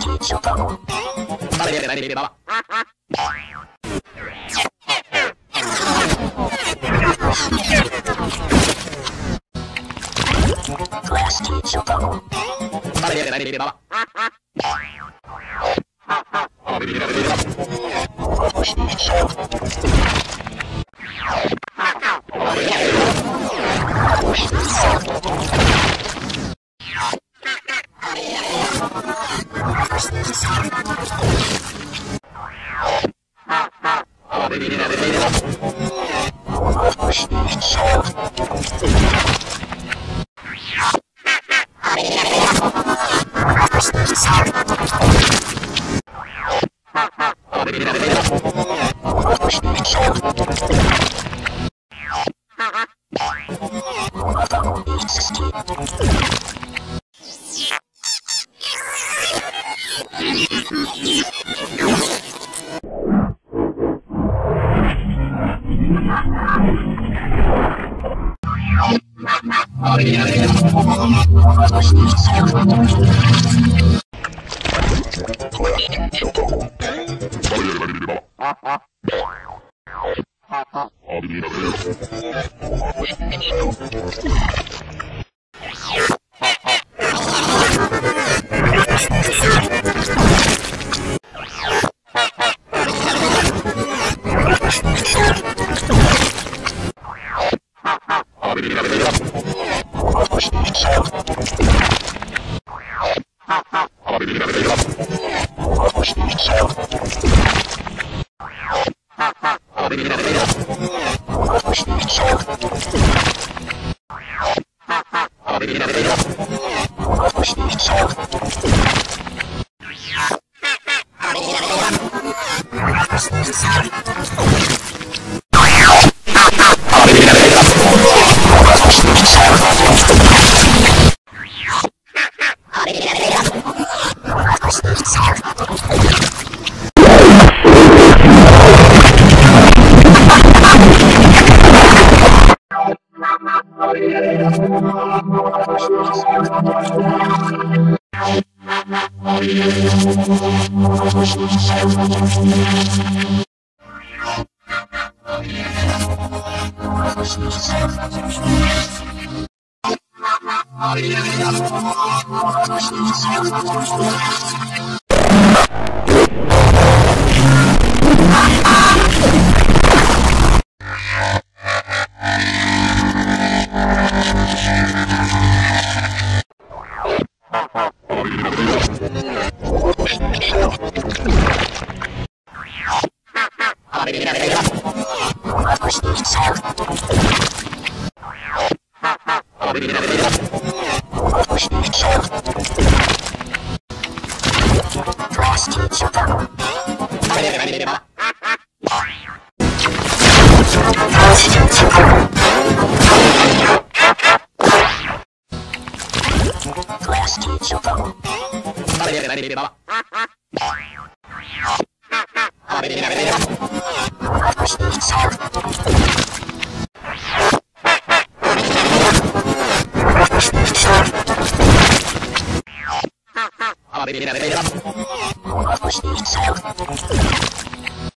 Teach your power. Class teach your power. Push the child. Teacher phone. Class teacher phone. Class teacher phone. Class teacher Bye. Beleza, beleza, beleza.